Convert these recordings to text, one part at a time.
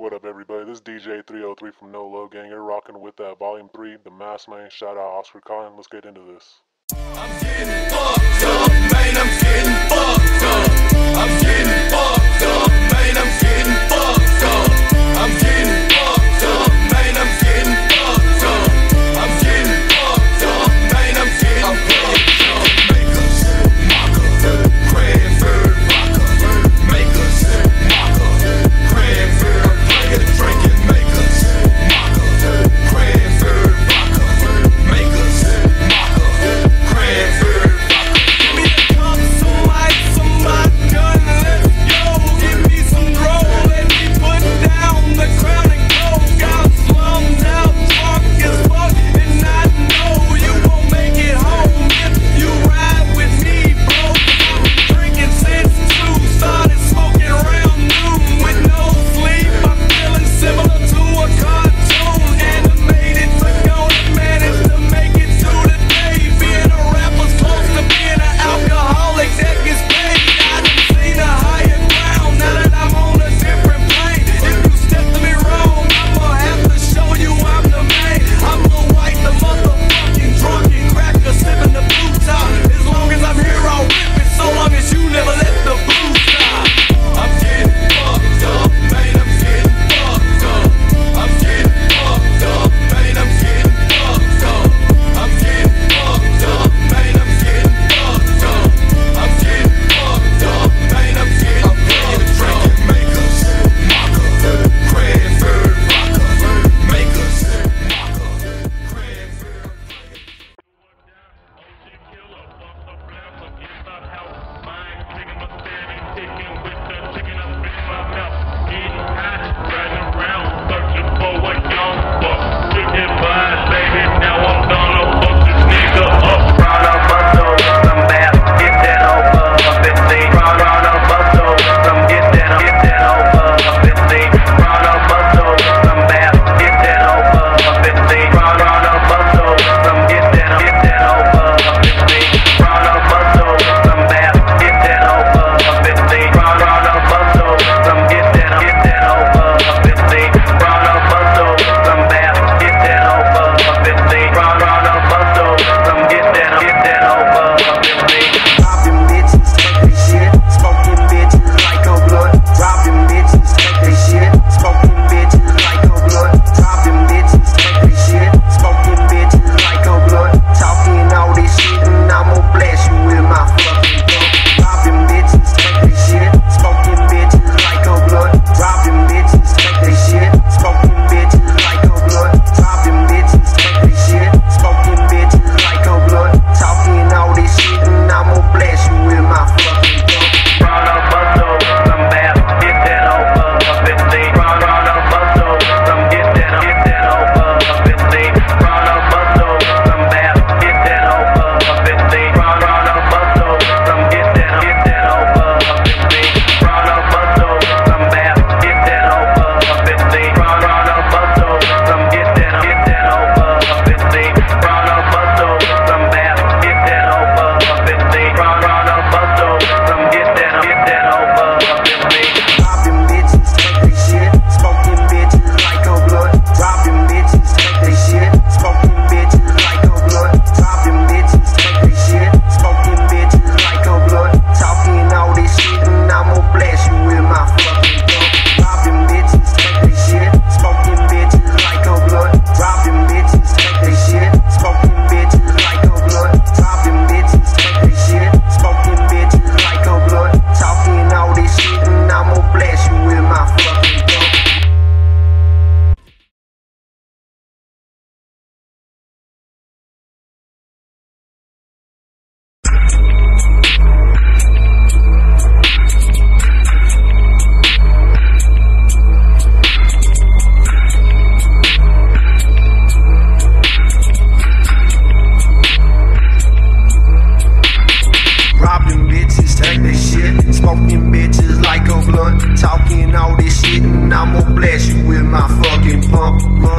What up, everybody? This is DJ303 from No Low Gang. You're rocking with that Volume 3, The Masked Mane. Shout out Oscar Cotton. Let's get into this. I'm getting fucked up, man. I'm getting fucked up. I'm getting fucked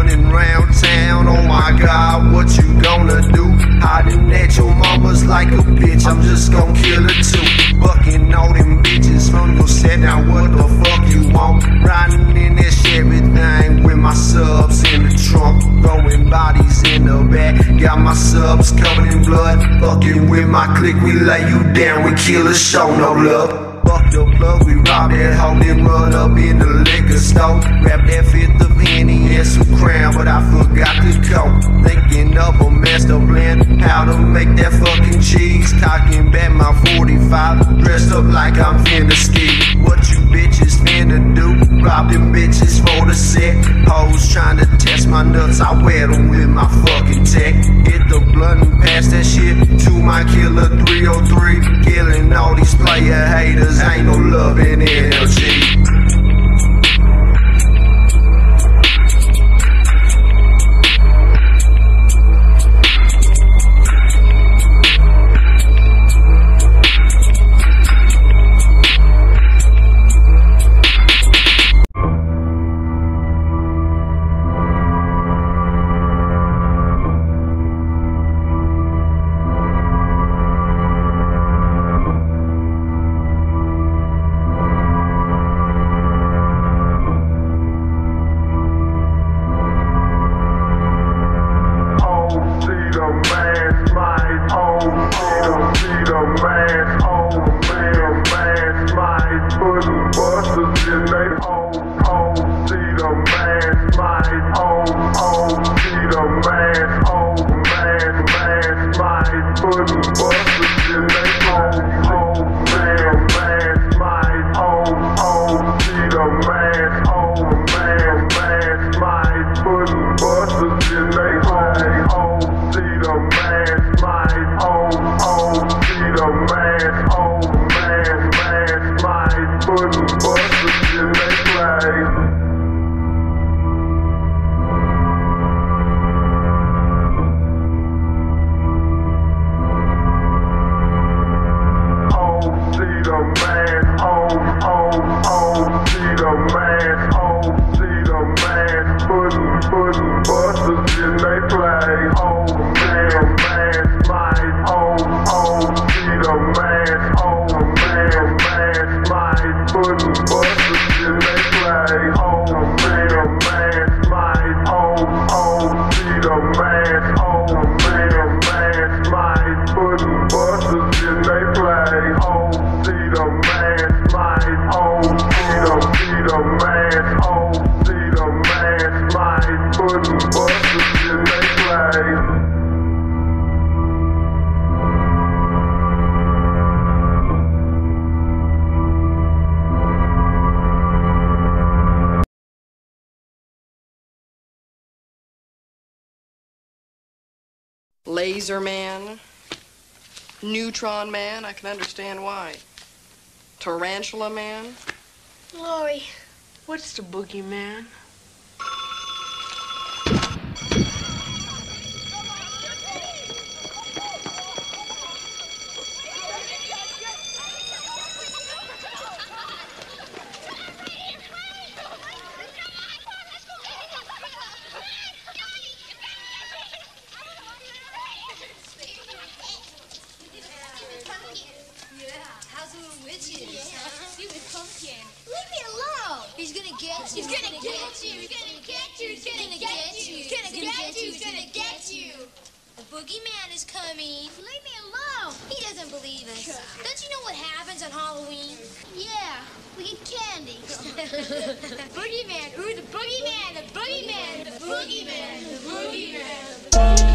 Running round town. Oh my god, what you gonna do? Hiding at your mama's like a bitch, I'm just gonna kill her too. Bucking all them bitches from your set, now what the fuck you want? Riding in that Chevy thing with my subs in the trunk. Throwing bodies in the back, got my subs covered in blood. Fucking with my clique, we lay you down, we kill a show no love. The plug, we rob that hoe, then run up in the liquor store. Grab that fifth of Henny and some crown, but I forgot the coke. Thinking of a master plan, how to make that fucking cheese. Cocking back my 45, dressed up like I'm finna ski. What you bitches finna do? Rob bitches for the set. Hoes trying to test my nuts, I wear them with my fucking tech. Hit the blunt and pass that shit to my killer 303. Killing all these player haters, ain't no love in NLG. Laser Man, Neutron Man, I can understand why. Tarantula Man, Lori, What's the boogeyman? How's the little witches? Stupid pumpkin. Leave me alone. He's gonna get you. He's gonna get you. He's gonna get you. He's gonna get you. He's gonna get you. He's gonna get you. The boogeyman is coming. Leave me alone. He doesn't believe us. Don't you know what happens on Halloween? Yeah, we get candy. boogeyman. Who's the boogeyman? The boogeyman. The boogeyman. The boogeyman. When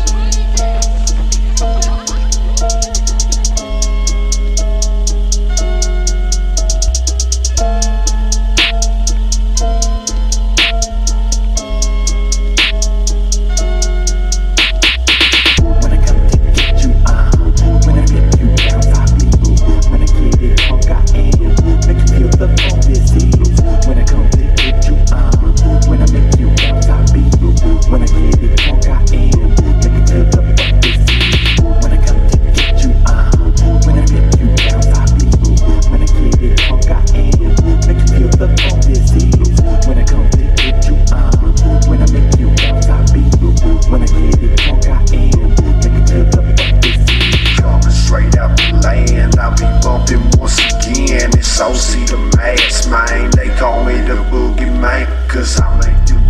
ass, man. They call me the boogeyman, cause I make you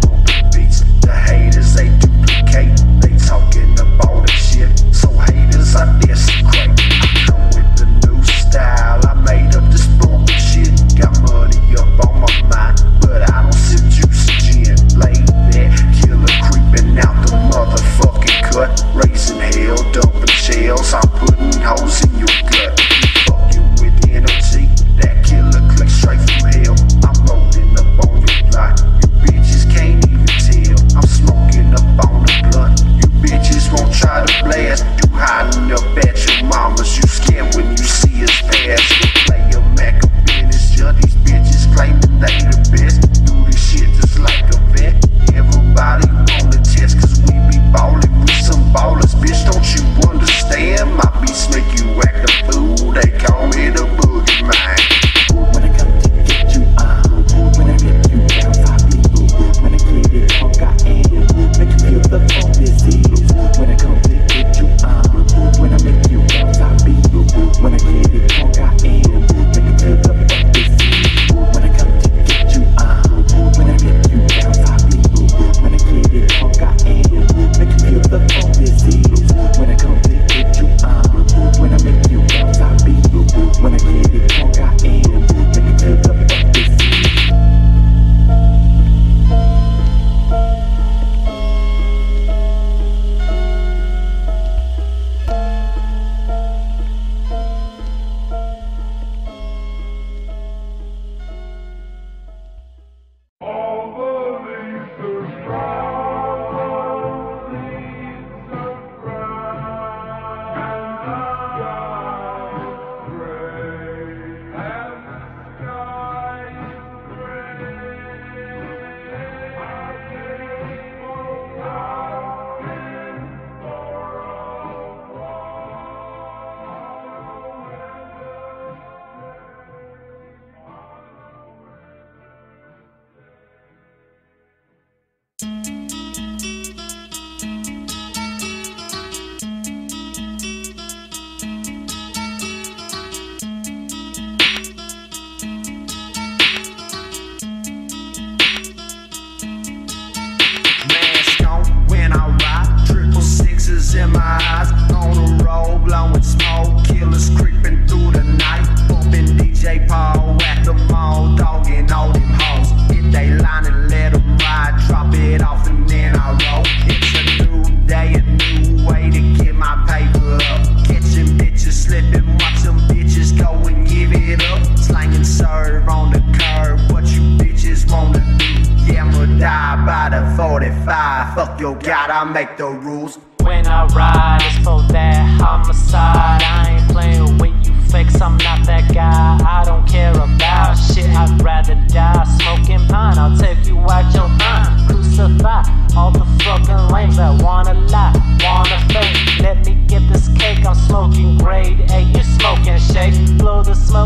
45. Fuck your god, I make the rules. When I ride, it's for that homicide. I ain't playing with you fakes, I'm not that guy. I don't care about shit, I'd rather die smoking pine. I'll take you out your mind, crucify all the fucking lames that wanna lie, wanna fake. Let me get this cake, I'm smoking grade A. You smoking shake, blow the smoke